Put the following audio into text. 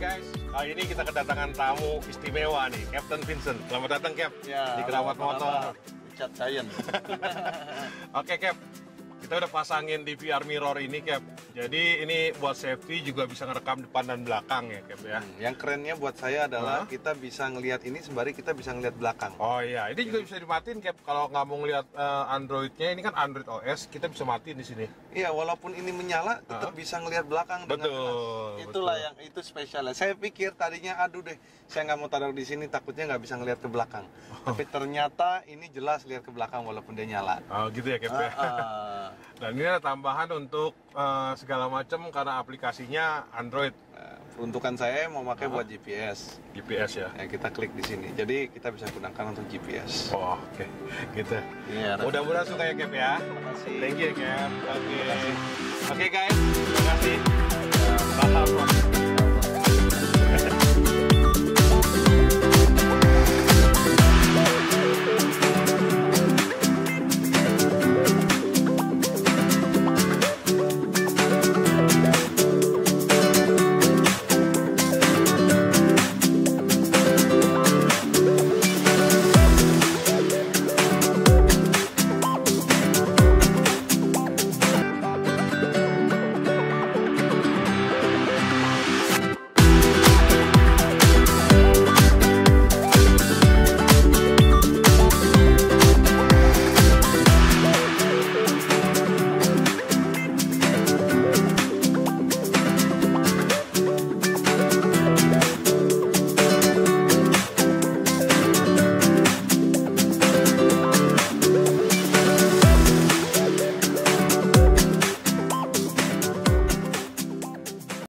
guys. Kali ini kita kedatangan tamu istimewa nih, Captain Vincent. Selamat datang, Cap. Ya, di Kerawat Motor. Cat Giant. Oke, Cap. Kita udah pasangin DVR mirror ini, Cap. Jadi ini buat safety juga bisa ngerekam depan dan belakang ya, Cap ya. Hmm, Yang kerennya buat saya adalah Hah? kita bisa ngelihat ini sembari kita bisa ngelihat belakang. Oh iya, ini juga bisa dimatiin, Cap. Kalau nggak mau ngeliat eh, Androidnya, ini kan Android OS, kita bisa matiin di sini. Iya, walaupun ini menyala tetap Hah? bisa ngelihat belakang dengan Betul, jelas. Itulah betul. yang itu spesialnya. Saya pikir tadinya aduh deh, saya nggak mau taruh di sini takutnya nggak bisa ngelihat ke belakang. Tapi ternyata ini jelas lihat ke belakang walaupun dia nyala. Oh gitu ya, Cap ya. Ah, ah. Dan ini ada tambahan untuk eh, segala macam karena aplikasinya Android peruntukan saya mau pakai buat GPS. GPS ya. Ya, kita klik di sini. Jadi kita bisa gunakan untuk GPS. Oh, oke. Gitu. Iya, Mudah-mudahan suka ya, Cap ya. Terima kasih. Thank you, Cap. Oke. Oke, guys.